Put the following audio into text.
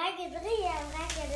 Frage 3,